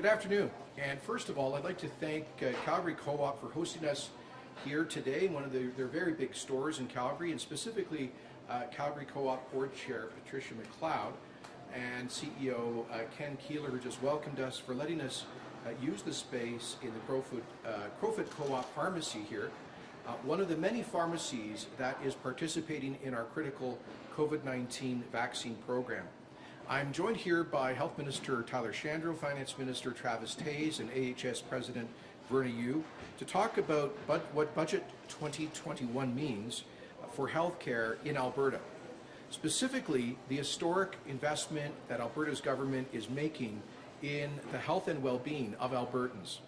good afternoon. And first of all, I'd like to thank uh, Calgary Co-op for hosting us here today one of the, their very big stores in Calgary, and specifically uh, Calgary Co-op Board Chair Patricia McLeod and CEO uh, Ken Keeler, who just welcomed us for letting us uh, use the space in the Crowfoot, uh, Crowfoot Co-op pharmacy here, uh, one of the many pharmacies that is participating in our critical COVID-19 vaccine program. I'm joined here by Health Minister Tyler Shandro, Finance Minister Travis Toews, and AHS President Verna Yu to talk about but what Budget 2021 means for healthcare in Alberta. Specifically, the historic investment that Alberta's government is making in the health and well-being of Albertans.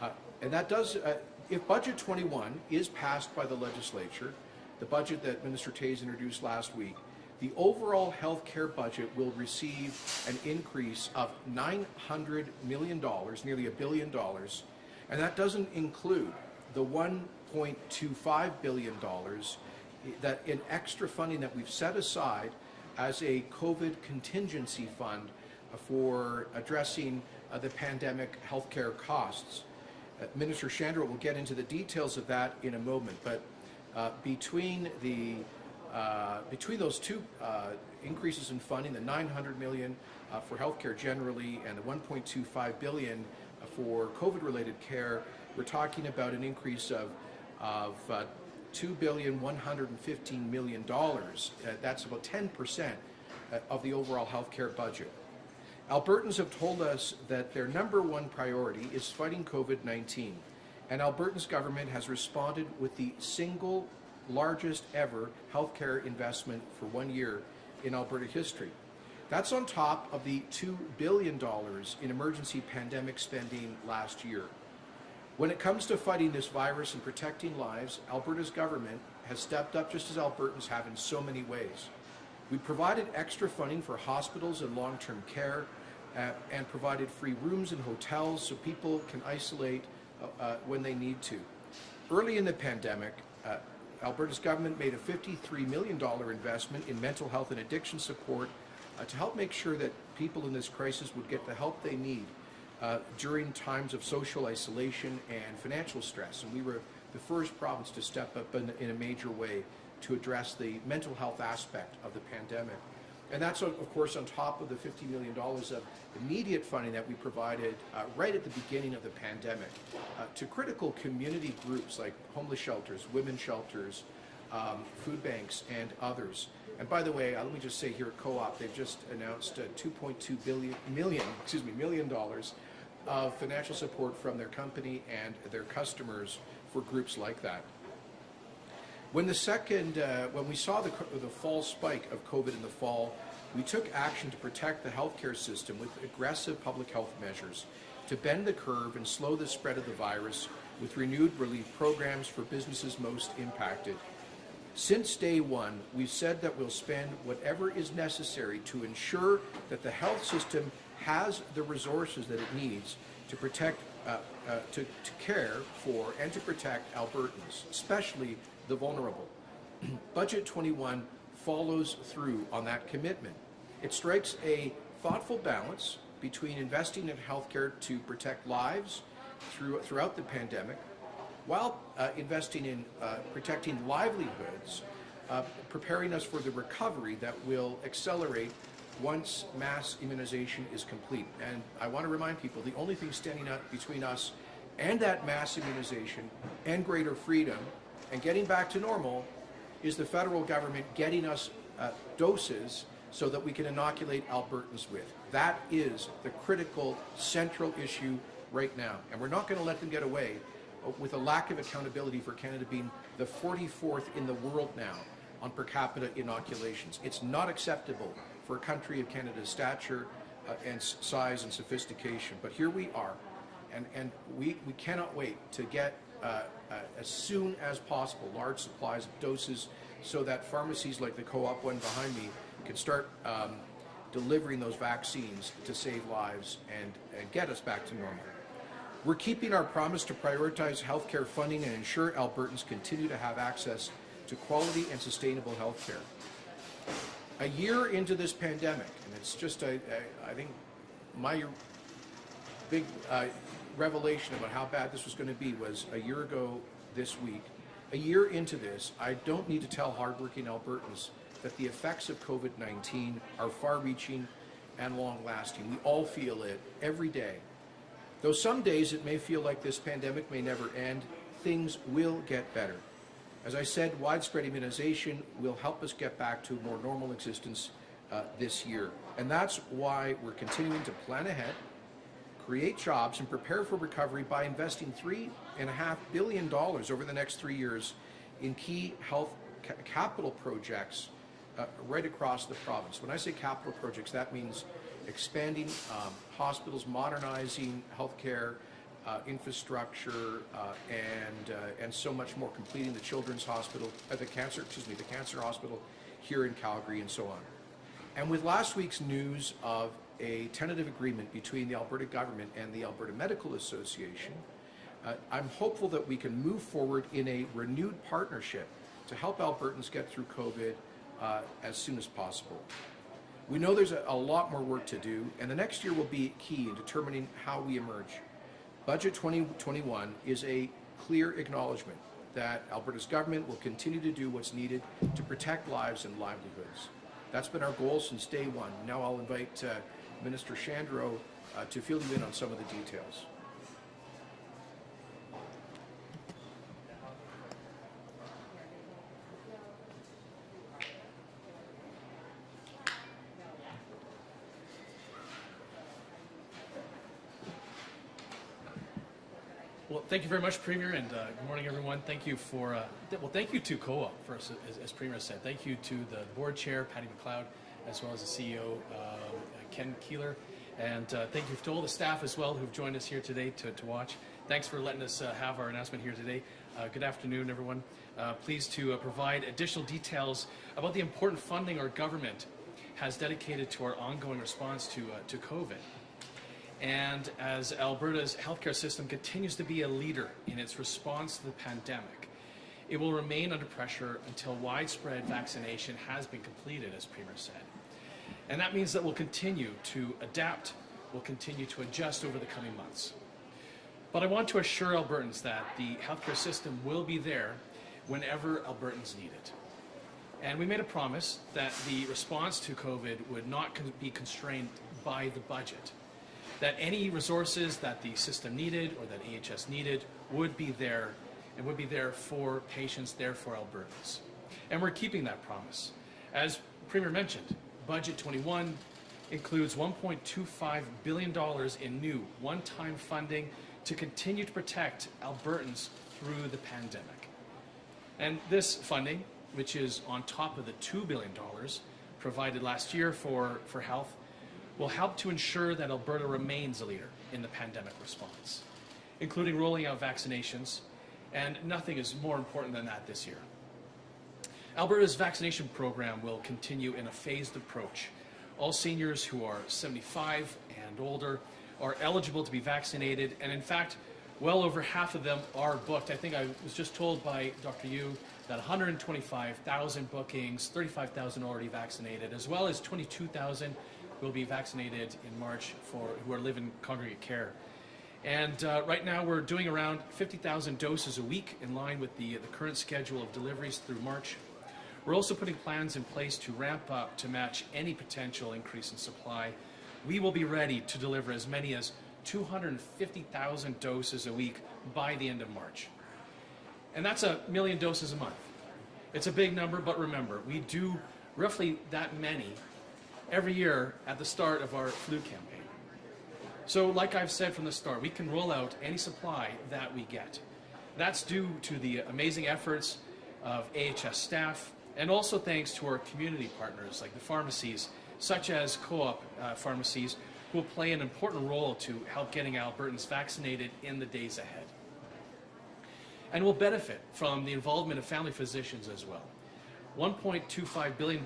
Uh, and that does, uh, if Budget 21 is passed by the legislature, the budget that Minister Toews introduced last week, the overall health care budget will receive an increase of $900 million, nearly a billion dollars, and that doesn't include the $1.25 billion that in extra funding that we've set aside as a COVID contingency fund for addressing uh, the pandemic healthcare costs. Uh, Minister Shandro will get into the details of that in a moment, but uh, between the uh, between those two uh, increases in funding, the 900 million uh, for healthcare generally and the 1.25 billion for COVID-related care, we're talking about an increase of, of uh, two billion 115 million dollars. Uh, that's about 10 percent of the overall healthcare budget. Albertans have told us that their number one priority is fighting COVID-19, and Alberta's government has responded with the single largest ever healthcare investment for one year in Alberta history. That's on top of the $2 billion in emergency pandemic spending last year. When it comes to fighting this virus and protecting lives, Alberta's government has stepped up just as Albertans have in so many ways. We provided extra funding for hospitals and long-term care uh, and provided free rooms in hotels so people can isolate uh, uh, when they need to. Early in the pandemic, uh, Alberta's government made a $53 million investment in mental health and addiction support uh, to help make sure that people in this crisis would get the help they need uh, during times of social isolation and financial stress. And we were the first province to step up in, in a major way to address the mental health aspect of the pandemic. And that's, of course, on top of the $50 million of immediate funding that we provided uh, right at the beginning of the pandemic uh, to critical community groups like homeless shelters, women's shelters, um, food banks, and others. And by the way, uh, let me just say here at Co-op, they've just announced 2.2 billion million, excuse me, million dollars of financial support from their company and their customers for groups like that. When the second, uh, when we saw the, the fall spike of COVID in the fall, we took action to protect the healthcare system with aggressive public health measures to bend the curve and slow the spread of the virus with renewed relief programs for businesses most impacted. Since day one, we've said that we'll spend whatever is necessary to ensure that the health system has the resources that it needs to protect, uh, uh, to, to care for and to protect Albertans, especially the vulnerable. Budget 21 follows through on that commitment. It strikes a thoughtful balance between investing in healthcare to protect lives through, throughout the pandemic, while uh, investing in uh, protecting livelihoods, uh, preparing us for the recovery that will accelerate once mass immunization is complete. And I want to remind people, the only thing standing up between us and that mass immunization and greater freedom and getting back to normal is the federal government getting us uh, doses so that we can inoculate Albertans with. That is the critical central issue right now. And we're not going to let them get away with a lack of accountability for Canada being the 44th in the world now on per capita inoculations. It's not acceptable for a country of Canada's stature uh, and size and sophistication. But here we are, and, and we, we cannot wait to get uh, uh, as soon as possible large supplies of doses so that pharmacies like the co-op one behind me can start um, delivering those vaccines to save lives and, and get us back to normal. We're keeping our promise to prioritize healthcare funding and ensure Albertans continue to have access to quality and sustainable healthcare. A year into this pandemic, and it's just, I think, my big uh, revelation about how bad this was going to be was a year ago this week. A year into this, I don't need to tell hardworking Albertans that the effects of COVID 19 are far reaching and long lasting. We all feel it every day. Though some days it may feel like this pandemic may never end, things will get better. As I said, widespread immunization will help us get back to a more normal existence uh, this year. And that's why we're continuing to plan ahead, create jobs, and prepare for recovery by investing $3.5 billion over the next three years in key health ca- capital projects uh, right across the province. When I say capital projects, that means expanding um, hospitals, modernizing healthcare uh, infrastructure, uh, and uh, and so much more. Completing the children's hospital, uh, the cancer, excuse me, the cancer hospital here in Calgary, and so on. And with last week's news of a tentative agreement between the Alberta government and the Alberta Medical Association, uh, I'm hopeful that we can move forward in a renewed partnership to help Albertans get through COVID uh, as soon as possible. We know there's a, a lot more work to do, and the next year will be key in determining how we emerge. Budget 2021 is a clear acknowledgement that Alberta's government will continue to do what's needed to protect lives and livelihoods. That's been our goal since day one. Now I'll invite uh, Minister Shandro uh, to fill you in on some of the details. Well, thank you very much, Premier, and uh, good morning, everyone. Thank you for, uh, th- well, thank you to COA first, as, as Premier said. Thank you to the board chair, Patty McLeod, as well as the CEO, uh, Ken Keeler. And uh, thank you to all the staff as well who've joined us here today to, to watch. Thanks for letting us uh, have our announcement here today. Uh, good afternoon, everyone. Uh, pleased to uh, provide additional details about the important funding our government has dedicated to our ongoing response to, uh, to COVID. And as Alberta's healthcare system continues to be a leader in its response to the pandemic, it will remain under pressure until widespread vaccination has been completed, as Premier said. And that means that we'll continue to adapt, we'll continue to adjust over the coming months. But I want to assure Albertans that the healthcare system will be there whenever Albertans need it. And we made a promise that the response to COVID would not be constrained by the budget that any resources that the system needed or that AHS needed would be there and would be there for patients, there for Albertans. And we're keeping that promise. As Premier mentioned, Budget 21 includes $1.25 billion in new one-time funding to continue to protect Albertans through the pandemic. And this funding, which is on top of the $2 billion provided last year for, for health, will help to ensure that Alberta remains a leader in the pandemic response, including rolling out vaccinations, and nothing is more important than that this year. Alberta's vaccination program will continue in a phased approach. All seniors who are 75 and older are eligible to be vaccinated, and in fact, well over half of them are booked. I think I was just told by Dr. Yu that 125,000 bookings, 35,000 already vaccinated, as well as 22,000 will be vaccinated in March for who are living congregate care. And uh, right now we're doing around 50,000 doses a week in line with the, the current schedule of deliveries through March. We're also putting plans in place to ramp up to match any potential increase in supply. We will be ready to deliver as many as 250,000 doses a week by the end of March. And that's a million doses a month. It's a big number, but remember, we do roughly that many every year at the start of our flu campaign. So, like I've said from the start, we can roll out any supply that we get. That's due to the amazing efforts of AHS staff and also thanks to our community partners like the pharmacies, such as co op uh, pharmacies, who will play an important role to help getting Albertans vaccinated in the days ahead. And will benefit from the involvement of family physicians as well. $1.25 billion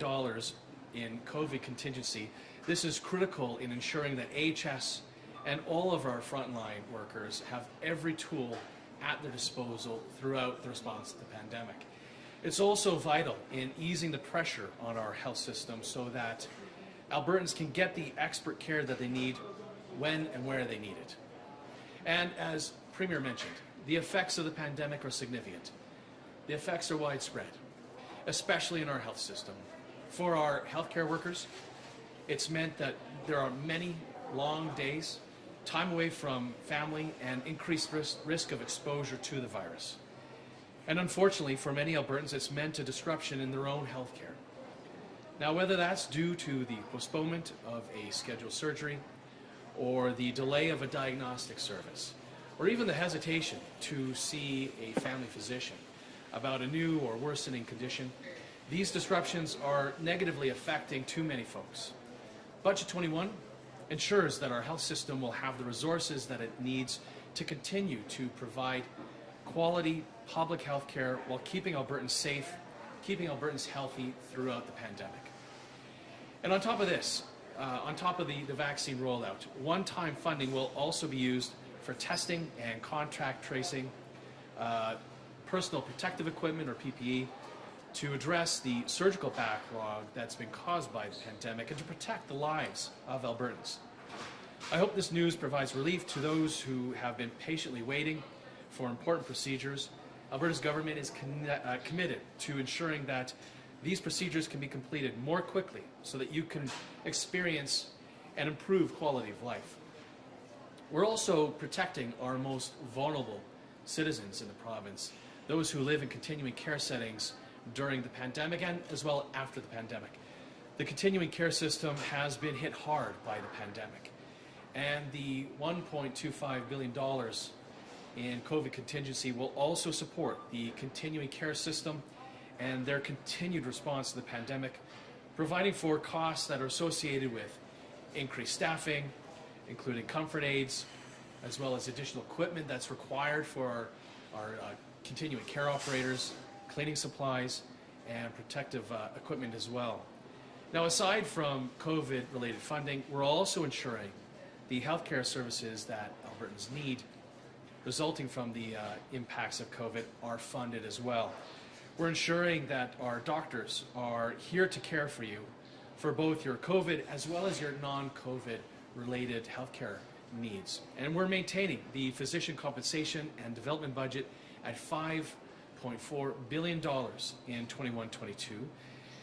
in COVID contingency, this is critical in ensuring that AHS and all of our frontline workers have every tool at their disposal throughout the response to the pandemic. It's also vital in easing the pressure on our health system so that Albertans can get the expert care that they need when and where they need it. And as Premier mentioned, the effects of the pandemic are significant. The effects are widespread, especially in our health system. For our healthcare workers, it's meant that there are many long days, time away from family, and increased risk, risk of exposure to the virus. And unfortunately, for many Albertans, it's meant a disruption in their own health care. Now, whether that's due to the postponement of a scheduled surgery, or the delay of a diagnostic service, or even the hesitation to see a family physician about a new or worsening condition, these disruptions are negatively affecting too many folks. Budget 21 ensures that our health system will have the resources that it needs to continue to provide quality public health care while keeping Albertans safe, keeping Albertans healthy throughout the pandemic. And on top of this, uh, on top of the, the vaccine rollout, one-time funding will also be used for testing and contact tracing, uh, personal protective equipment or PPE, to address the surgical backlog that's been caused by the pandemic and to protect the lives of Albertans. I hope this news provides relief to those who have been patiently waiting for important procedures. Alberta's government is uh, committed to ensuring that these procedures can be completed more quickly so that you can experience and improve quality of life. We're also protecting our most vulnerable citizens in the province, those who live in continuing care settings during the pandemic and as well after the pandemic. The continuing care system has been hit hard by the pandemic, and the $1.25 billion in COVID contingency will also support the continuing care system and their continued response to the pandemic, providing for costs that are associated with increased staffing, including comfort aids, as well as additional equipment that's required for our, our uh, continuing care operators, cleaning supplies, and protective uh, equipment as well. Now, aside from COVID related funding, we're also ensuring the healthcare services that Albertans need resulting from the uh, impacts of COVID are funded as well. We're ensuring that our doctors are here to care for you for both your COVID as well as your non COVID related healthcare needs. And we're maintaining the physician compensation and development budget at $5.4 billion in 21 22.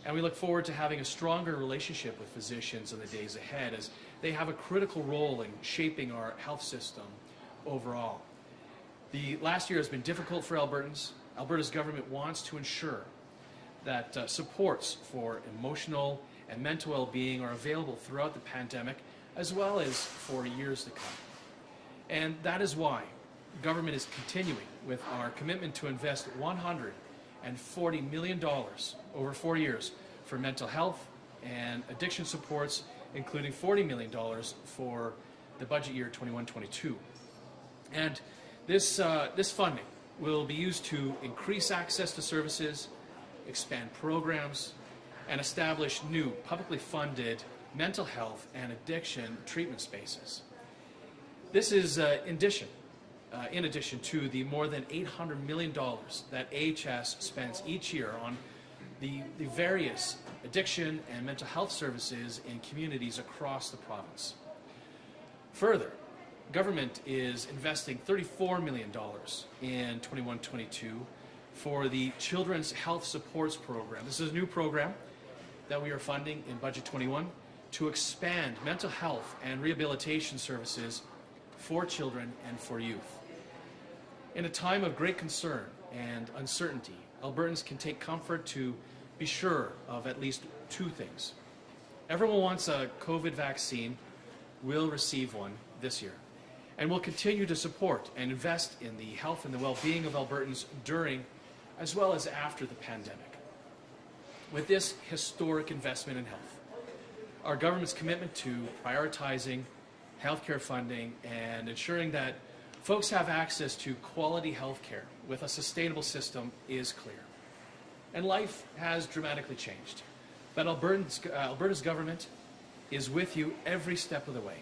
And we look forward to having a stronger relationship with physicians in the days ahead as they have a critical role in shaping our health system overall. The last year has been difficult for Albertans. Alberta's government wants to ensure that uh, supports for emotional and mental well-being are available throughout the pandemic as well as for years to come. And that is why government is continuing with our commitment to invest $140 million over four years for mental health and addiction supports, including $40 million for the budget year 21-22. And this, uh, this funding will be used to increase access to services, expand programs, and establish new publicly funded mental health and addiction treatment spaces. This is uh, in, addition, uh, in addition to the more than $800 million that AHS spends each year on the, the various addiction and mental health services in communities across the province. Further, government is investing $34 million in 21-22 for the Children's Health Supports Program. This is a new program that we are funding in Budget 21 to expand mental health and rehabilitation services for children and for youth. In a time of great concern and uncertainty, Albertans can take comfort to be sure of at least two things. Everyone wants a COVID vaccine, will receive one this year. And will continue to support and invest in the health and the well-being of Albertans during as well as after the pandemic. With this historic investment in health, our government's commitment to prioritizing healthcare funding and ensuring that folks have access to quality healthcare with a sustainable system is clear. And life has dramatically changed. But Alberta's, uh, Alberta's government is with you every step of the way.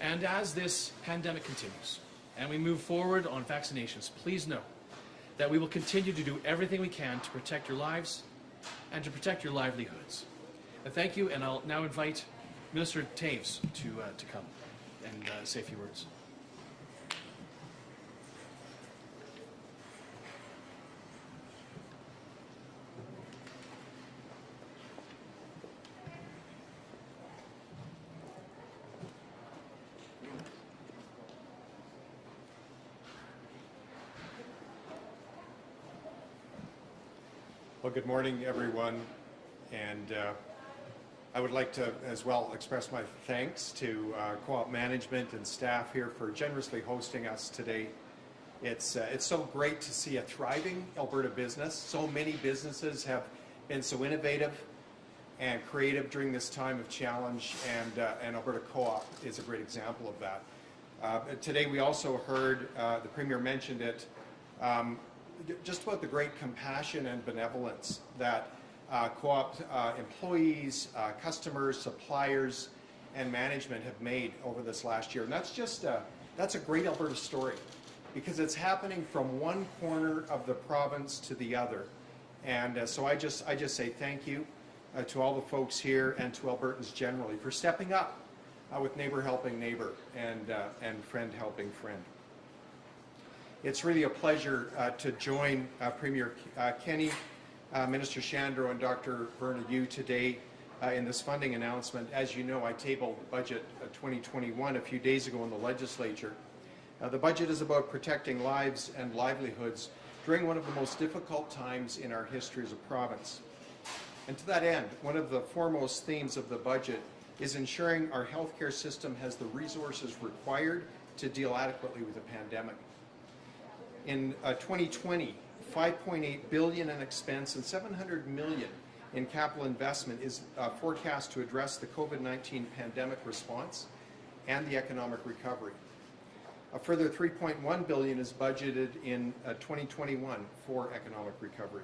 And as this pandemic continues and we move forward on vaccinations, please know that we will continue to do everything we can to protect your lives and to protect your livelihoods. Thank you, and I'll now invite Minister Toews to, uh, to come and uh, say a few words. Well, good morning, everyone. And uh, I would like to as well express my thanks to uh, co-op management and staff here for generously hosting us today. It's, uh, it's so great to see a thriving Alberta business. So many businesses have been so innovative and creative during this time of challenge, and, uh, and Alberta Co-op is a great example of that. Uh, today we also heard, uh, the Premier mentioned it, um, just about the great compassion and benevolence that uh, co-op uh, employees, uh, customers, suppliers, and management have made over this last year. And that's just a, that's a great Alberta story because it's happening from one corner of the province to the other. And uh, so I just, I just say thank you uh, to all the folks here and to Albertans generally for stepping up uh, with neighbor helping neighbor and, and friend helping friend. It's really a pleasure uh, to join uh, Premier uh, Kenney, uh, Minister Shandro, and Dr. Verna Yu today uh, in this funding announcement. As you know, I tabled the Budget uh, 2021 a few days ago in the legislature. The budget is about protecting lives and livelihoods during one of the most difficult times in our history as a province. And to that end, one of the foremost themes of the budget is ensuring our healthcare system has the resources required to deal adequately with the pandemic. In uh, 2020, 5.8 billion in expense and 700 million in capital investment is uh, forecast to address the COVID-19 pandemic response and the economic recovery. A further 3.1 billion is budgeted in uh, 2021 for economic recovery.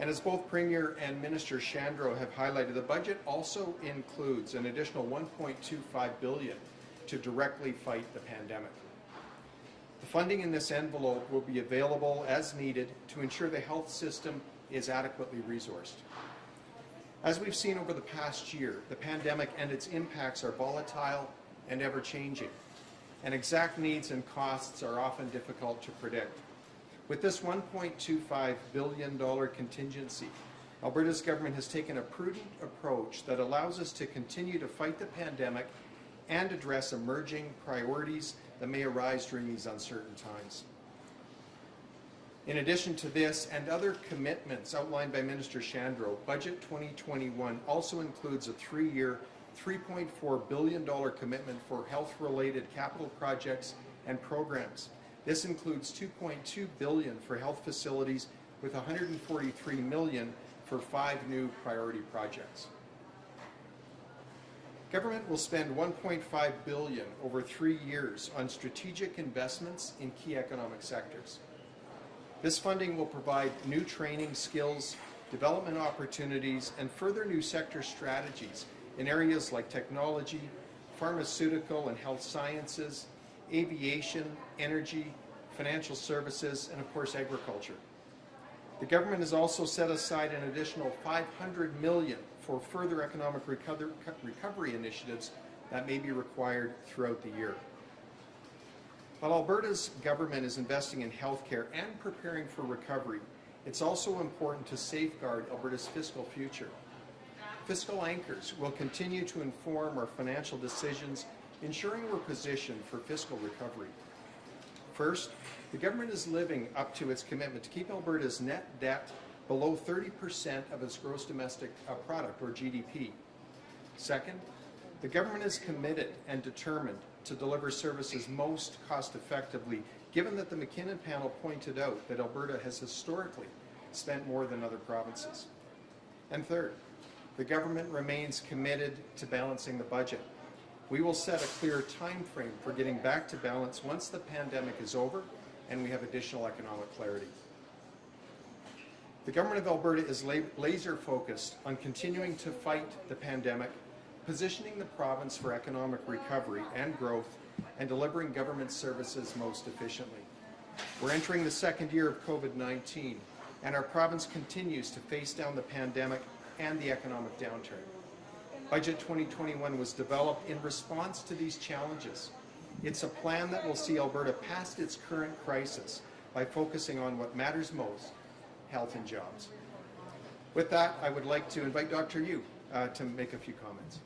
And as both Premier and Minister Shandro have highlighted, the budget also includes an additional 1.25 billion to directly fight the pandemic. The funding in this envelope will be available as needed to ensure the health system is adequately resourced. As we've seen over the past year, the pandemic and its impacts are volatile and ever-changing, and exact needs and costs are often difficult to predict. With this $1.25 billion contingency, Alberta's government has taken a prudent approach that allows us to continue to fight the pandemic and address emerging priorities that may arise during these uncertain times. In addition to this and other commitments outlined by Minister Shandro, Budget 2021 also includes a three-year, $3.4 billion commitment for health-related capital projects and programs. This includes 2.2 billion for health facilities with 143 million for five new priority projects. Government will spend 1.5 billion over three years on strategic investments in key economic sectors. This funding will provide new training skills, development opportunities, and further new sector strategies in areas like technology, pharmaceutical and health sciences, aviation, energy, financial services, and of course agriculture. The government has also set aside an additional 500 million for further economic recovery initiatives that may be required throughout the year. While Alberta's government is investing in healthcare and preparing for recovery, it's also important to safeguard Alberta's fiscal future. Fiscal anchors will continue to inform our financial decisions, ensuring we're positioned for fiscal recovery. First, the government is living up to its commitment to keep Alberta's net debt below 30% of its gross domestic uh, product, or GDP. Second, the government is committed and determined to deliver services most cost effectively, given that the MacKinnon panel pointed out that Alberta has historically spent more than other provinces. And third, the government remains committed to balancing the budget. We will set a clear time frame for getting back to balance once the pandemic is over and we have additional economic clarity. The Government of Alberta is laser focused on continuing to fight the pandemic, positioning the province for economic recovery and growth, and delivering government services most efficiently. We're entering the second year of COVID-19, and our province continues to face down the pandemic and the economic downturn. Budget 2021 was developed in response to these challenges. It's a plan that will see Alberta past its current crisis by focusing on what matters most, health and jobs. With that, I would like to invite Dr. Yu uh, to make a few comments.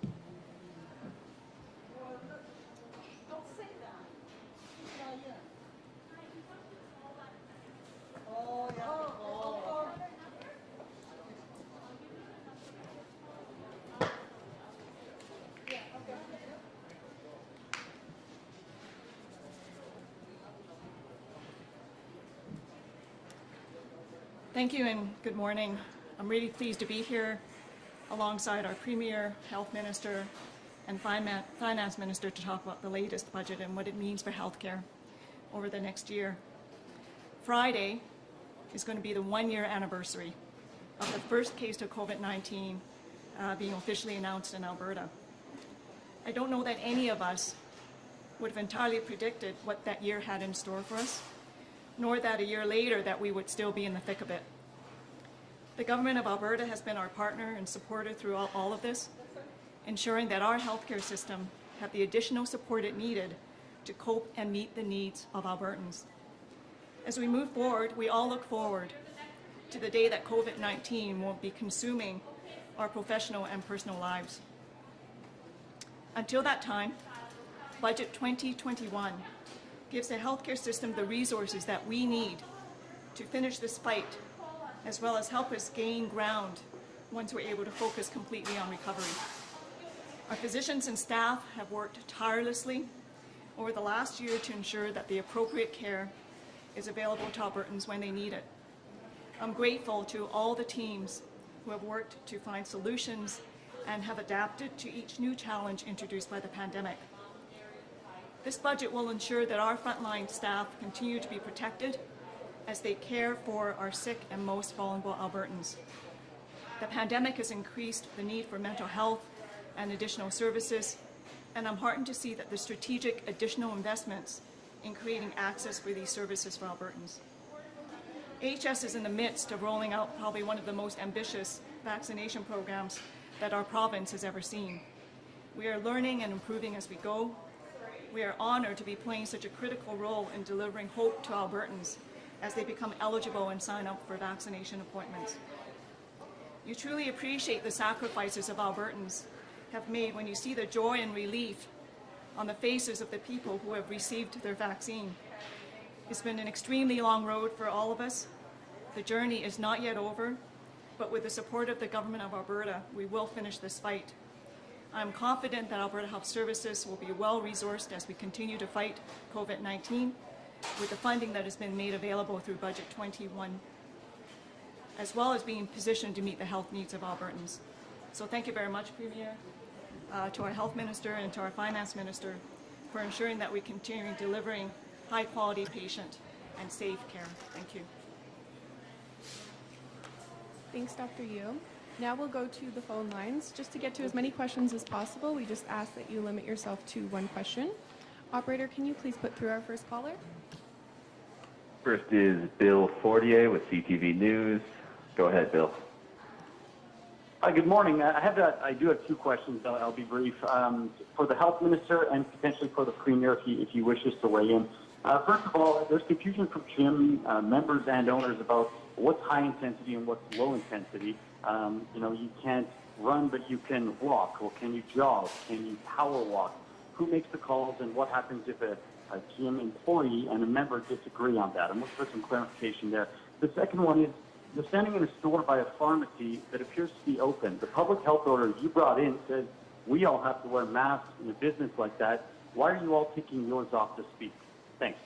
Thank you and good morning. I'm really pleased to be here alongside our Premier, Health Minister, and Finance Minister to talk about the latest budget and what it means for healthcare over the next year. Friday is going to be the one-year anniversary of the first case of COVID-19 uh, being officially announced in Alberta. I don't know that any of us would have entirely predicted what that year had in store for us, nor that a year later that we would still be in the thick of it. The Government of Alberta has been our partner and supporter through all, of this, ensuring that our healthcare system had the additional support it needed to cope and meet the needs of Albertans. As we move forward, we all look forward to the day that COVID-19 won't be consuming our professional and personal lives. Until that time, Budget 2021 gives the healthcare system the resources that we need to finish this fight, as well as help us gain ground once we're able to focus completely on recovery. Our physicians and staff have worked tirelessly over the last year to ensure that the appropriate care is available to Albertans when they need it. I'm grateful to all the teams who have worked to find solutions and have adapted to each new challenge introduced by the pandemic. This budget will ensure that our frontline staff continue to be protected as they care for our sick and most vulnerable Albertans. The pandemic has increased the need for mental health and additional services, and I'm heartened to see that the strategic additional investments in creating access for these services for Albertans. HS is in the midst of rolling out probably one of the most ambitious vaccination programs that our province has ever seen. We are learning and improving as we go. We are honored to be playing such a critical role in delivering hope to Albertans as they become eligible and sign up for vaccination appointments. You truly appreciate the sacrifices of Albertans have made when you see the joy and relief on the faces of the people who have received their vaccine. It's been an extremely long road for all of us. The journey is not yet over, but with the support of the Government of Alberta, we will finish this fight. I'm confident that Alberta Health Services will be well resourced as we continue to fight COVID-19 with the funding that has been made available through Budget 21, as well as being positioned to meet the health needs of Albertans. So thank you very much, Premier, uh, to our Health Minister and to our Finance Minister for ensuring that we continue delivering high-quality patient and safe care. Thank you. Thanks, Dr. Yu. Now we'll go to the phone lines. Just to get to as many questions as possible, we just ask that you limit yourself to one question. Operator, can you please put through our first caller? First is Bill Fortier with CTV News. Go ahead, Bill. Hi, good morning. I have that. I do have two questions. I'll, I'll be brief. Um, for the health minister and potentially for the premier, if he, if he wishes to weigh in. Uh, first of all, there's confusion from gym uh, members and owners about what's high intensity and what's low intensity. Um, you know, you can't run, but you can walk. Or can you jog? Can you power walk? Who makes the calls, and what happens if a, a gym employee and a member disagree on that? I'm looking for some clarification there. The second one is you're standing in a store by a pharmacy that appears to be open. The public health order you brought in says we all have to wear masks in a business like that. Why are you all taking yours off to speak? Thanks.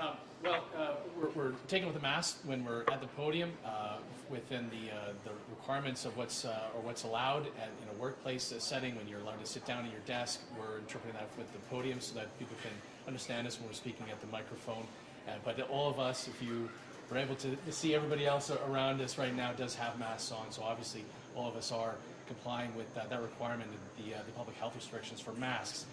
Um, well, uh, we're, we're taking with the mask when we're at the podium uh, within the, uh, the requirements of what's uh, or what's allowed at, in a workplace setting when you're allowed to sit down at your desk. We're interpreting that with the podium so that people can understand us when we're speaking at the microphone. Uh, but all of us, if you were able to, see everybody else around us right now, does have masks on. So obviously, all of us are complying with that, that requirement of the, uh, the public health restrictions for masks.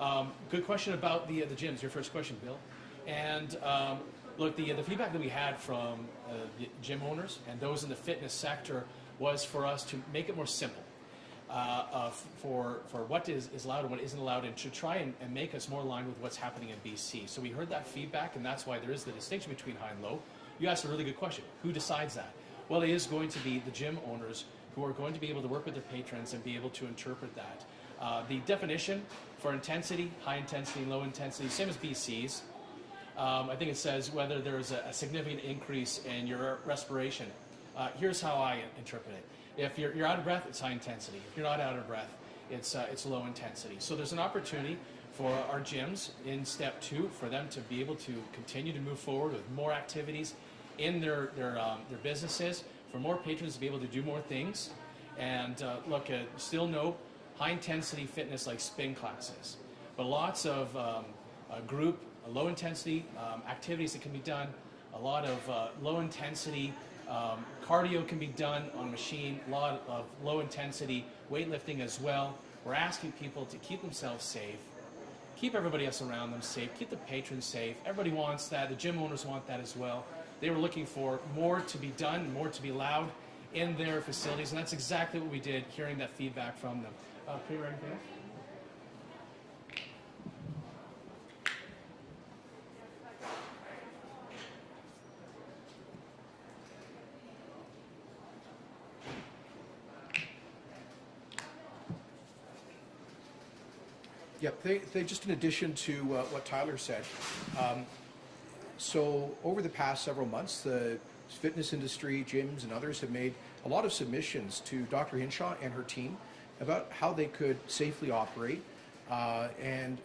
Um, good question about the, the gyms. Your first question, Bill. And um, look, the, the feedback that we had from uh, the gym owners and those in the fitness sector was for us to make it more simple. Uh, uh, for, for what is, is allowed and what isn't allowed, and to try and, and, make us more aligned with what's happening in BC. So we heard that feedback, and that's why there is the distinction between high and low. You asked a really good question. Who decides that? Well, it is going to be the gym owners who are going to be able to work with their patrons and be able to interpret that. Uh, the definition for intensity, high intensity low intensity, same as BC's. Um, I think it says whether there's a, a significant increase in your respiration. Uh, here's how I interpret it. If you're, you're, out of breath, it's high intensity. If you're not out of breath, it's, uh, it's low intensity. So there's an opportunity for our gyms in step two for them to be able to continue to move forward with more activities in their their um, their businesses, for more patrons to be able to do more things, and uh, look at still no high intensity fitness like spin classes, but lots of um, group low intensity um, activities that can be done. A lot of uh, low intensity um, cardio can be done on machine. A lot of low intensity weightlifting as well. We're asking people to keep themselves safe keep everybody else around them safe, keep the patrons safe. Everybody wants that. The gym owners want that as well. They were looking for more to be done, more to be allowed in their facilities, and that's exactly what we did, hearing that feedback from them. Uh, else? Yep, they, they, just in addition to uh, what Tyler said, um, so over the past several months, the fitness industry, gyms, and others have made a lot of submissions to Dr. Hinshaw and her team about how they could safely operate. Uh, and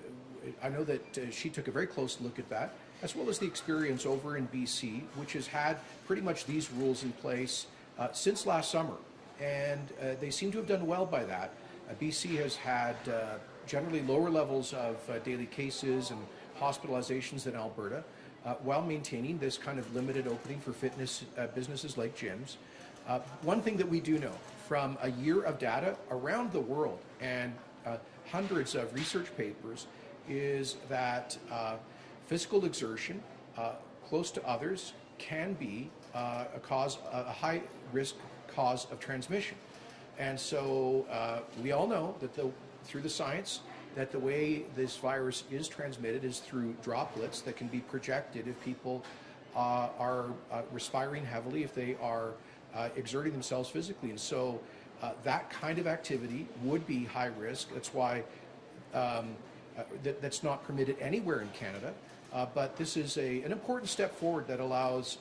I know that uh, she took a very close look at that, as well as the experience over in BC, which has had pretty much these rules in place uh, since last summer. And uh, they seem to have done well by that. Uh, BC has had uh, generally lower levels of uh, daily cases and hospitalizations than Alberta, uh, while maintaining this kind of limited opening for fitness uh, businesses like gyms. Uh, one thing that we do know from a year of data around the world and uh, hundreds of research papers is that uh, physical exertion close to others can be a cause, a high risk cause of transmission. And so we all know that the through the science that the way this virus is transmitted is through droplets that can be projected if people uh, are uh, respiring heavily, if they are uh, exerting themselves physically. And so uh, that kind of activity would be high risk. That's why um, uh, that, that's not permitted anywhere in Canada. Uh, but this is a, an important step forward that allows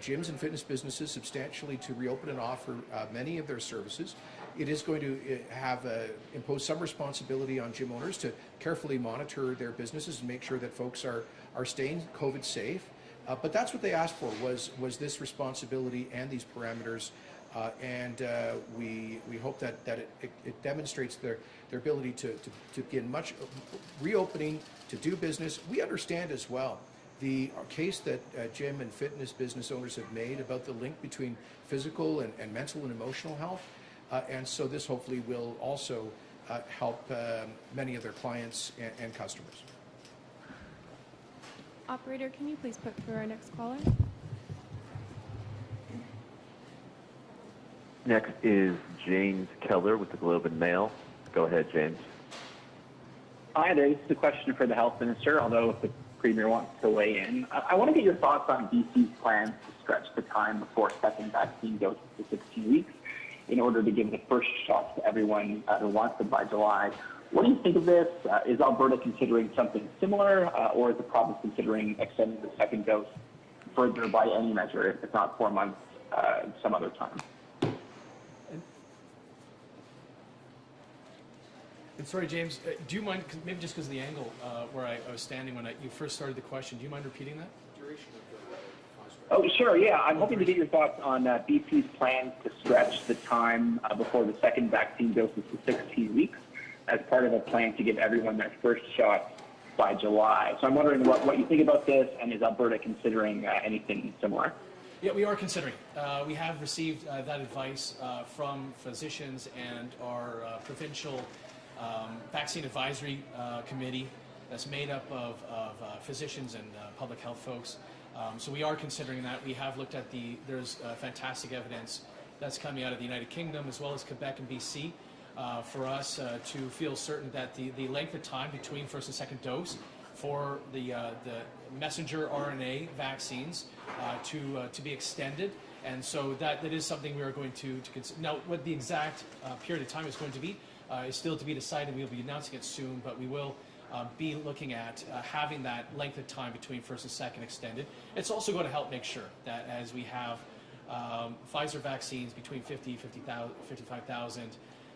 gyms and fitness businesses substantially to reopen and offer many of their services it is going to uh, have a, impose some responsibility on gym owners to carefully monitor their businesses and make sure that folks are, are staying COVID safe. Uh, but that's what they asked for was, was this responsibility and these parameters. Uh, and uh, we, we hope that, that it, it, it, demonstrates their, their ability to, to, to begin much reopening, to do business. We understand as well the case that uh, gym and fitness business owners have made about the link between physical and, and mental and emotional health. Uh, and so this hopefully will also uh, help um, many of their clients and, and customers. Operator, can you please put through our next caller? Next is James Keller with the Globe and Mail. Go ahead, James. Hi there. This is a question for the health minister, although if the premier wants to weigh in. I, I want to get your thoughts on BC's plans to stretch the time before second vaccine doses to 16 weeks in order to give the first shot to everyone uh, who wants them by July. What do you think of this? Uh, is Alberta considering something similar, uh, or is the province considering extending the second dose further by any measure, if not four months, uh, some other time? And sorry, James, uh, do you mind, maybe just because of the angle uh, where I, I, was standing when I, you first started the question, do you mind repeating that? Oh, sure. Yeah, I'm hoping to get your thoughts on uh, BC's plans to stretch the time uh, before the second vaccine dose to 16 weeks as part of a plan to give everyone their first shot by July. So I'm wondering what, what you think about this, and is Alberta considering uh, anything similar? Yeah, we are considering. Uh, we have received uh, that advice uh, from physicians and our provincial um, vaccine advisory committee that's made up of, of physicians and public health folks. Um, so we are considering that. We have looked at the, there's uh, fantastic evidence that's coming out of the United Kingdom as well as Quebec and BC uh, for us uh, to feel certain that the, the length of time between first and second dose for the, uh, the messenger RNA vaccines uh, to, uh, to be extended. And so that, that is something we are going to, to consider. Now, what the exact period of time is going to be is still to be decided. We'll be announcing it soon, but we will uh, be looking at uh, having that length of time between first and second extended. It's also going to help make sure that as we have um, Pfizer vaccines between 50, 55,000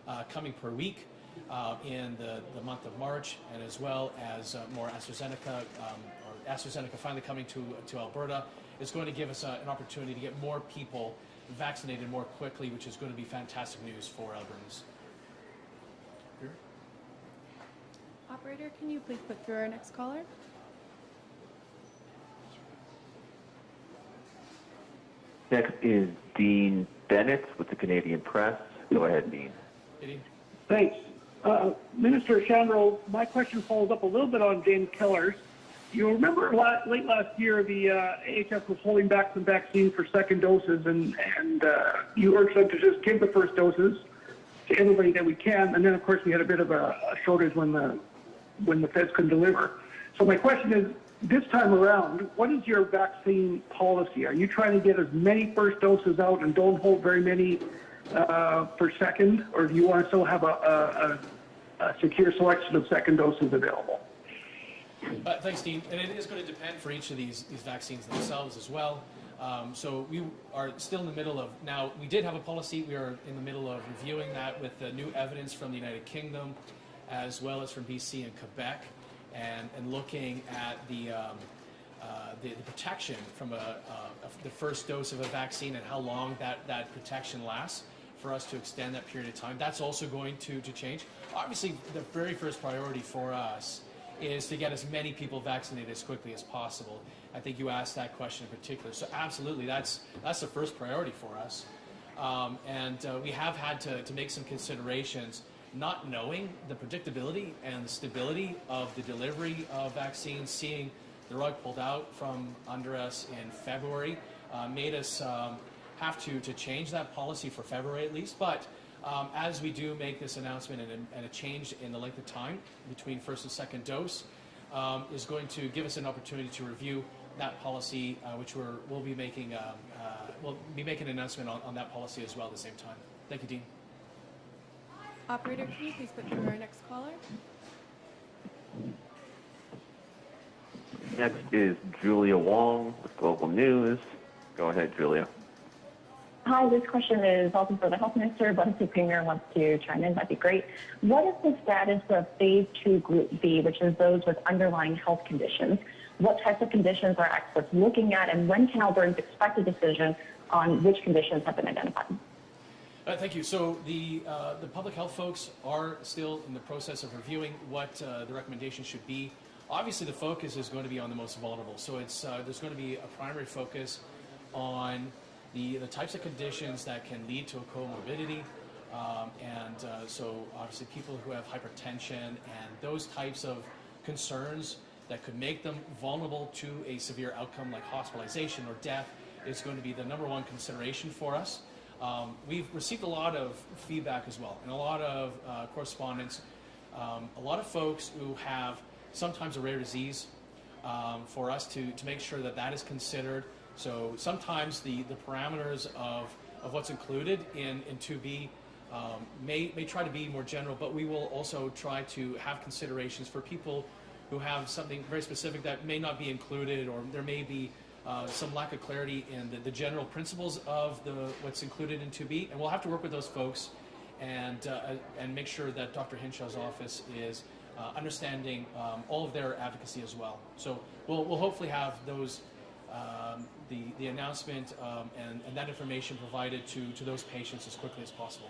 uh, coming per week uh, in the, the month of March, and as well as uh, more AstraZeneca, um, or AstraZeneca finally coming to, to Alberta, is going to give us a, an opportunity to get more people vaccinated more quickly, which is going to be fantastic news for Albertans. Operator, can you please put through our next caller? Next is Dean Bennett with the Canadian Press. Go ahead, Dean. Thanks. Uh, Minister Shandro, my question follows up a little bit on James Keller's. You remember la- late last year, the uh, AHS was holding back some vaccines for second doses, and, and uh, you urged them to just give the first doses to everybody that we can. And then, of course, we had a bit of a, a shortage when the when the feds couldn't deliver. So my question is, this time around, what is your vaccine policy? Are you trying to get as many first doses out and don't hold very many uh, for second, or do you want to still have a, a, a, a secure selection of second doses available? Uh, thanks, Dean. And it is going to depend for each of these, these vaccines themselves as well. Um, so we are still in the middle of now. We did have a policy. We are in the middle of reviewing that with the new evidence from the United Kingdom, as well as from BC and Quebec, and, and looking at the, um, uh, the, the protection from a, a, the first dose of a vaccine and how long that, that protection lasts for us to extend that period of time. That's also going to, to change. Obviously, the very first priority for us is to get as many people vaccinated as quickly as possible. I think you asked that question in particular. So absolutely, that's that's the first priority for us. Um, and uh, we have had to, to make some considerations, not knowing the predictability and the stability of the delivery of vaccines, seeing the rug pulled out from under us in February, uh, made us um, have to, to change that policy for February at least. But um, as we do make this announcement and a, and a, change in the length of time between first and second dose, um, is going to give us an opportunity to review that policy, uh, which we're, we'll be making. Um, uh, we'll be making an announcement on, on that policy as well at the same time. Thank you, Dean. Operator, can you please put through our next caller? Next is Julia Wong with Global News. Go ahead, Julia. Hi, this question is also for the health minister, but if the premier wants to chime in, that'd be great. What is the status of phase two group B, which is those with underlying health conditions? What types of conditions are experts looking at, and when can Albertans expect a decision on which conditions have been identified? Uh, thank you. So the uh, the public health folks are still in the process of reviewing what uh, the recommendation should be. Obviously, the focus is going to be on the most vulnerable. So it's uh, there's going to be a primary focus on the, the types of conditions that can lead to a comorbidity. Um, and uh, so, obviously, people who have hypertension and those types of concerns that could make them vulnerable to a severe outcome like hospitalization or death is going to be the number one consideration for us. Um, we've received a lot of feedback as well, and a lot of uh, correspondence. Um, a lot of folks who have sometimes a rare disease, um, for us to, to make sure that that is considered so sometimes the, the parameters of, of what's included in, in 2B um, may, may try to be more general, but we will also try to have considerations for people who have something very specific that may not be included or there may be uh, some lack of clarity in the, the, general principles of the, what's included in 2B. And we'll have to work with those folks and, uh, and make sure that Dr. Hinshaw's office is uh, understanding um, all of their advocacy as well. So we'll, we'll hopefully have those um, the, the announcement um, and, and that information provided to, to those patients as quickly as possible.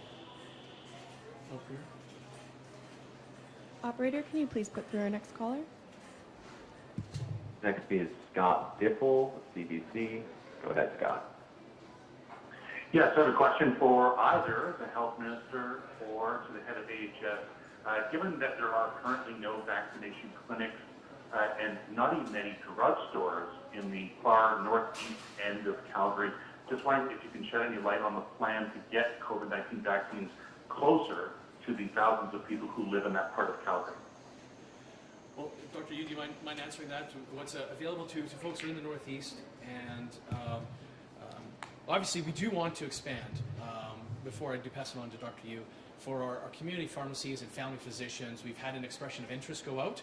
Operator, can you please put through our next caller? Next is Scott Dippel CBC. Go ahead, Scott. Yes, I have a question for either the health minister or to the head of AHS. Uh, given that there are currently no vaccination clinics uh, and not even any drugstores in the far northeast end of Calgary. Just wondering if you can shed any light on the plan to get COVID-19 vaccines closer to the thousands of people who live in that part of Calgary. Well, Dr. Yiu, do you mind, mind answering that? What's uh, available to, to folks who are in the Northeast? And um, um, obviously, we do want to expand, um, before I do pass it on to Dr. Yiu, for our, our community pharmacies and family physicians. We've had an expression of interest go out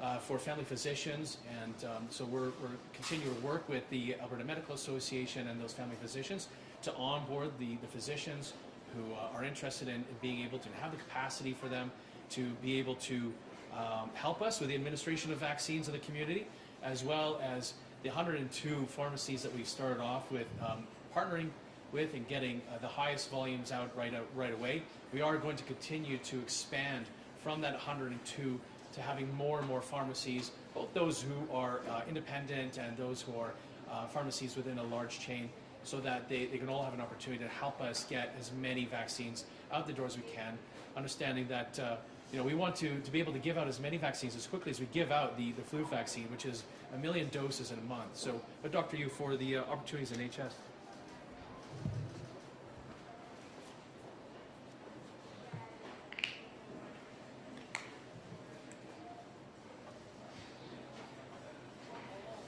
uh, for family physicians, and um, so we're, we're continuing to work with the Alberta Medical Association and those family physicians to onboard the, the physicians who uh, are interested in, in, being able to have the capacity for them to be able to um, help us with the administration of vaccines in the community, as well as the 102 pharmacies that we started off with, um, partnering with and getting uh, the highest volumes out right out right away. We are going to continue to expand from that 102 to having more and more pharmacies, both those who are uh, independent and those who are uh, pharmacies within a large chain, so that they, they can all have an opportunity to help us get as many vaccines out the door as we can, understanding that uh, you know, we want to, to be able to give out as many vaccines as quickly as we give out the, the flu vaccine, which is a million doses in a month. So, but Dr. Yiu, for the uh, opportunities in HS.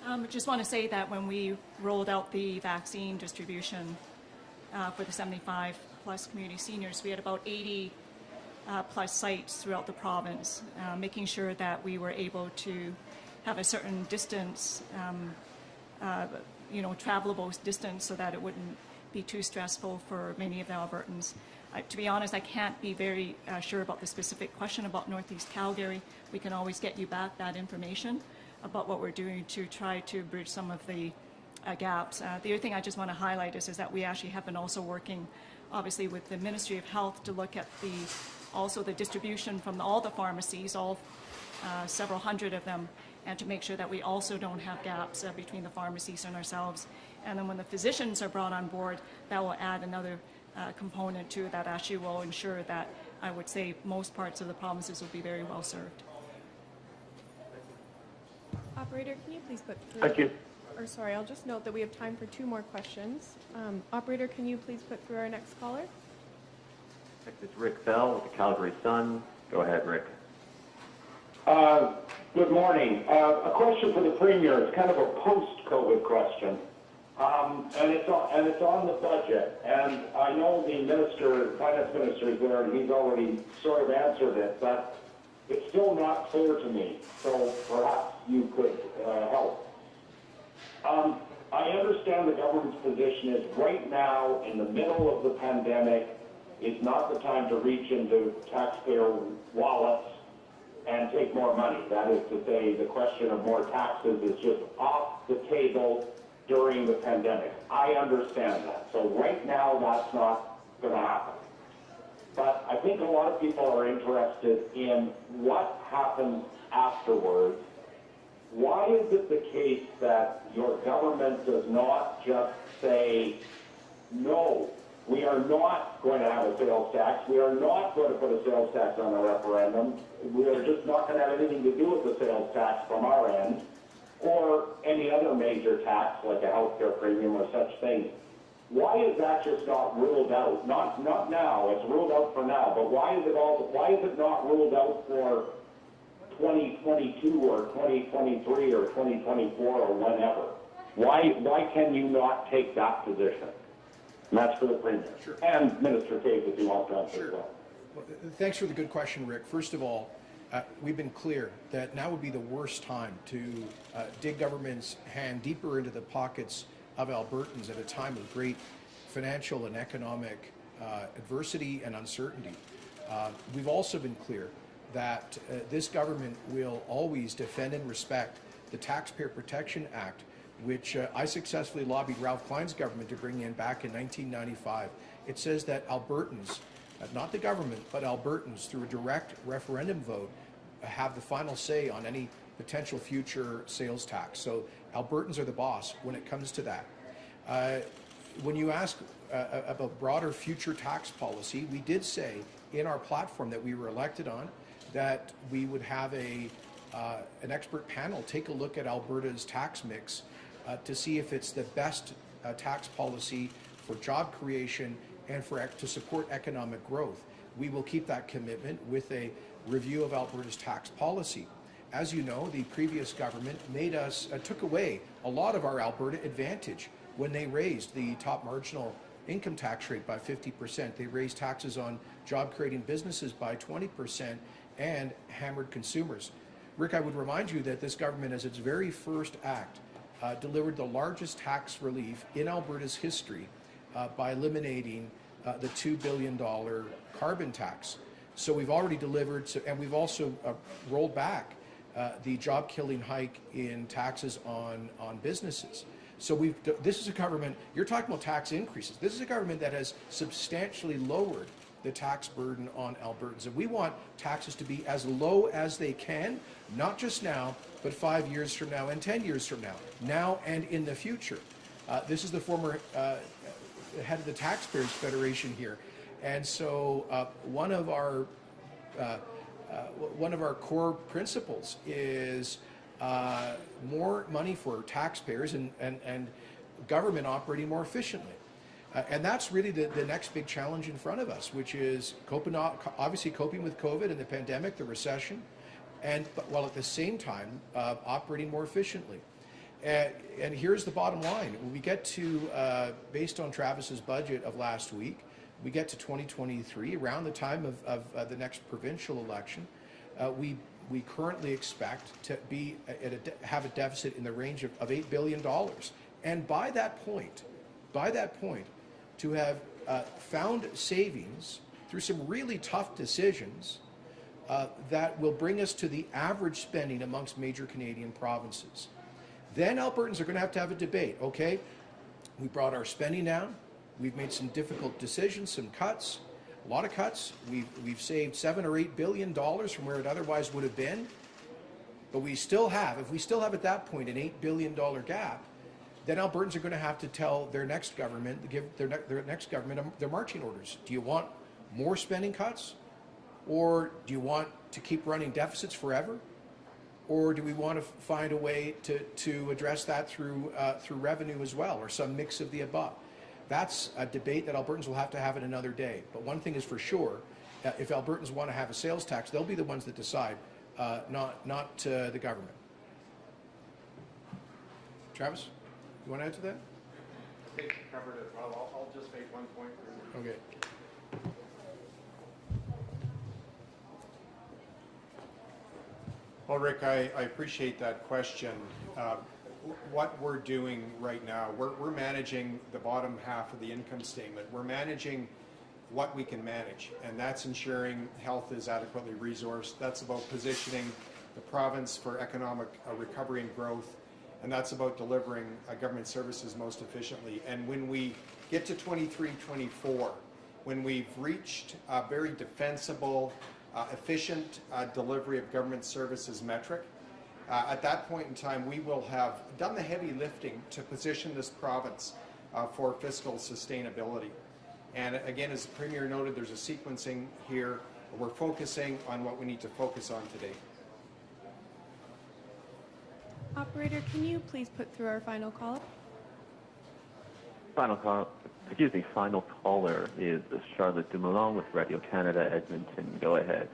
Um, just want to say that when we rolled out the vaccine distribution uh, for the 75 plus community seniors, we had about 80 uh, plus sites throughout the province, uh, making sure that we were able to have a certain distance, um, uh, you know, travelable distance so that it wouldn't be too stressful for many of the Albertans. Uh, to be honest, I can't be very uh, sure about the specific question about Northeast Calgary. We can always get you back that information about what we're doing to try to bridge some of the uh, gaps. Uh, the other thing I just want to highlight is, is that we actually have been also working, obviously, with the Ministry of Health to look at the also the distribution from all the pharmacies, all uh, several hundred of them, and to make sure that we also don't have gaps uh, between the pharmacies and ourselves. And then when the physicians are brought on board, that will add another uh, component to that actually will ensure that I would say most parts of the provinces will be very well served. Operator, can you please put through? Thank you. Or sorry, I'll just note that we have time for two more questions. Um, operator, can you please put through our next caller? Next is Rick Bell with the Calgary Sun. Go ahead, Rick. Uh, Good morning. Uh, A question for the Premier. It's kind of a post-COVID question. Um, And it's on, and it's on the budget. And I know the minister, finance minister is there, and he's already sort of answered it, but it's still not clear to me. So perhaps you could uh, help. Um, I understand the government's position is right now, in the middle of the pandemic, is not the time to reach into taxpayer wallets and take more money. That is to say, the question of more taxes is just off the table during the pandemic. I understand that. So right now, that's not going to happen. But I think a lot of people are interested in what happens afterwards. Why is it the case that your government does not just say, no, we are not going to have a sales tax. We are not going to put a sales tax on the referendum. We are just not going to have anything to do with the sales tax from our end or any other major tax like a healthcare premium or such things. Why is that just not ruled out? Not not now. It's ruled out for now. But why is it all? Why is it not ruled out for 2022 or 2023 or 2024 or whenever? Why why can you not take that position? And that's for the Premier. Sure. And Minister Toews, if you want to answer Sure. as well. Well, Thanks for the good question, Rick. First of all, uh, we've been clear that now would be the worst time to uh, dig government's hand deeper into the pockets of Albertans at a time of great financial and economic uh, adversity and uncertainty. Uh, we've also been clear that uh, this government will always defend and respect the Taxpayer Protection Act, which uh, I successfully lobbied Ralph Klein's government to bring in back in 1995. It says that Albertans, uh, not the government, but Albertans, through a direct referendum vote, uh, have the final say on any potential future sales tax. So Albertans are the boss when it comes to that. Uh, when you ask uh, about broader future tax policy, we did say in our platform that we were elected on that we would have a uh, an expert panel take a look at Alberta's tax mix uh, to see if it's the best uh, tax policy for job creation and for to support economic growth. We will keep that commitment with a review of Alberta's tax policy. As you know, the previous government made us uh, took away a lot of our Alberta advantage when they raised the top marginal income tax rate by 50%. They raised taxes on job creating businesses by 20% and hammered consumers. Rick, I would remind you that this government, as its very first act, uh, delivered the largest tax relief in Alberta's history uh, by eliminating uh, the $2 billion carbon tax. So we've already delivered, so, and we've also uh, rolled back uh, the job killing hike in taxes on, on businesses. So we've, this is a government, you're talking about tax increases. This is a government that has substantially lowered the tax burden on Albertans. And we want taxes to be as low as they can, not just now, but five years from now and 10 years from now, now and in the future. Uh, this is the former uh, head of the Taxpayers Federation here. And so uh, one of our uh, uh, one of our core principles is uh, more money for taxpayers and, and, and government operating more efficiently. Uh, and that's really the, the next big challenge in front of us, which is coping, obviously coping with COVID and the pandemic, the recession, and while at the same time uh, operating more efficiently. And, and, here's the bottom line. When we get to, uh, based on Travis's budget of last week, we get to 2023, around the time of, of uh, the next provincial election, uh, we we currently expect to be at a, have a deficit in the range of, of $8 billion. And by that point, by that point, to have uh, found savings through some really tough decisions uh, that will bring us to the average spending amongst major Canadian provinces. Then Albertans are going to have to have a debate. Okay, we brought our spending down. We've made some difficult decisions, some cuts, a lot of cuts. We've, we've saved seven or eight billion dollars from where it otherwise would have been. But we still have, if we still have at that point an eight billion dollar gap, then Albertans are going to have to tell their next government, give their, ne- their next government their marching orders. Do you want more spending cuts? Or do you want to keep running deficits forever? Or do we want to find a way to, to address that through, uh, through revenue as well, or some mix of the above? That's a debate that Albertans will have to have in another day. But one thing is for sure, uh, if Albertans want to have a sales tax, they'll be the ones that decide, uh, not, not uh, the government. Travis, you want to add to that? I think you covered it well. I'll, I'll just make one point. Okay. Well, Rick, I, I appreciate that question. Uh, what we're doing right now, we're, we're managing the bottom half of the income statement. We're managing what we can manage, and that's ensuring health is adequately resourced. That's about positioning the province for economic uh, recovery and growth, and that's about delivering uh, government services most efficiently. And when we get to 23, 24, when we've reached a very defensible, uh, efficient uh, delivery of government services metric, uh, at that point in time, we will have done the heavy lifting to position this province uh, for fiscal sustainability. And again, as the Premier noted, there's a sequencing here. We're focusing on what we need to focus on today. Operator, can you please put through our final call? Final call, excuse me, final caller is Charlotte Dumoulin with Radio Canada Edmonton. Go ahead.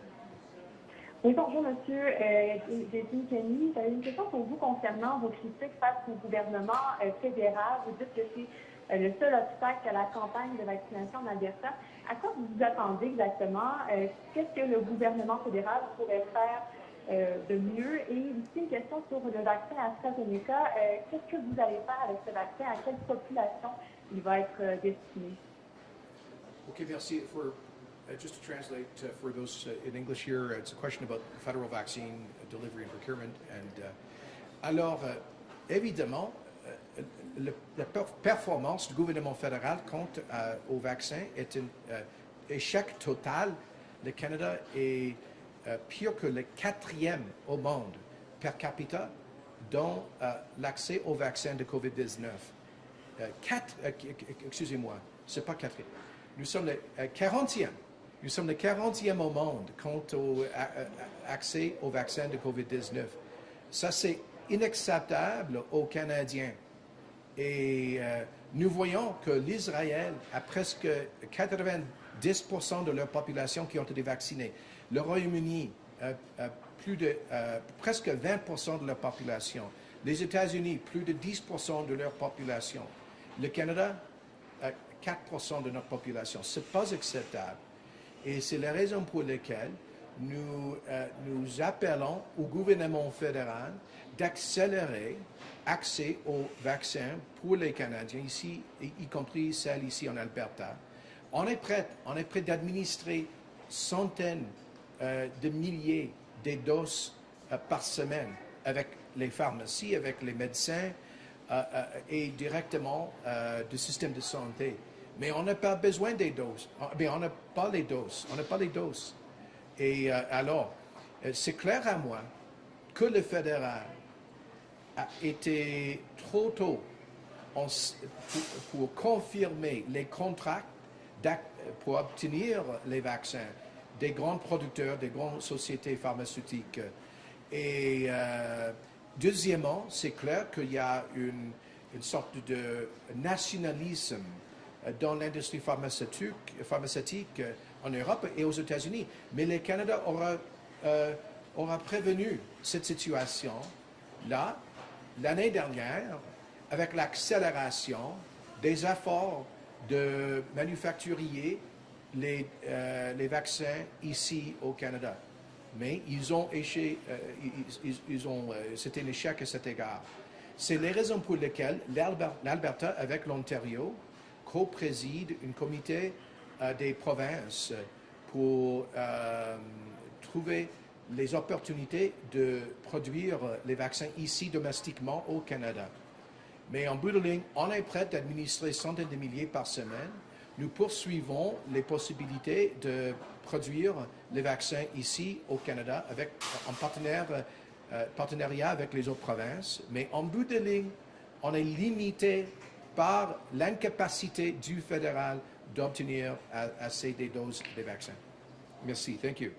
Oui, bonjour, monsieur. Euh, Jason Kenny. J'avais une question pour vous concernant vos critiques face au gouvernement euh, fédéral. Vous dites que c'est euh, le seul obstacle à la campagne de vaccination en Alberta. À quoi vous vous attendez exactement? Euh, Qu'est-ce que le gouvernement fédéral pourrait faire euh, de mieux? Et aussi une question sur le vaccin AstraZeneca. Euh, Qu'est-ce que vous allez faire avec ce vaccin? À quelle population il va être euh, destiné? Merci. For Uh, just to translate uh, for those uh, in English here, it's a question about federal vaccine delivery and procurement. And alors, évidemment, la performance du gouvernement fédéral quant au vaccin est un échec total. Le Canada est pire que le quatrième au monde per capita dans l'accès au vaccin de COVID-19. excusez-moi, c'est pas quatrième. Nous sommes le 40e nous sommes le 40e au monde quant au accès au vaccin de COVID-19. Ça, c'est inacceptable aux Canadiens. Et euh, nous voyons que l'Israël a presque 90% de leur population qui ont été vaccinés. Le Royaume-Uni a, plus de presque 20% de leur population. Les États-Unis, plus de 10% de leur population. Le Canada, 4% de notre population. Ce n'est pas acceptable. Et c'est la raison pour laquelle nous, euh, nous appelons au gouvernement fédéral d'accélérer l'accès aux vaccins pour les Canadiens, ici, y compris celles ici en Alberta. On est prêt, prêt d'administrer centaines euh, de milliers de doses euh, par semaine avec les pharmacies, avec les médecins euh, et directement du système de santé. Mais on n'a pas besoin des doses. Mais on n'a pas les doses. On n'a pas les doses. Et alors, c'est clair à moi que le fédéral a été trop tôt pour, confirmer les contrats pour obtenir les vaccins des grands producteurs, des grandes sociétés pharmaceutiques. Et euh, deuxièmement, c'est clair qu'il y a une, sorte de nationalisme euh, dans l'industrie pharmaceutique, euh, en Europe et aux États-Unis. Mais le Canada aura, prévenu cette situation-là l'année dernière avec l'accélération des efforts de manufacturier les, euh, les vaccins ici au Canada. Mais ils ont échoué, euh, euh, c'était un échec à cet égard. C'est les raisons pour lesquelles l'Alber- l'Alberta, avec l'Ontario, co-préside un comité des provinces pour trouver les opportunités de produire les vaccins ici domestiquement au Canada. Mais en bout on est prêt d'administrer centaines de milliers par semaine. Nous poursuivons les possibilités de produire les vaccins ici au Canada avec, en euh, partenariat avec les autres provinces. Mais en bout de ligne, on est limité par l'incapacité du fédéral d'obtenir a- assez des doses des vaccins. Merci. Thank you.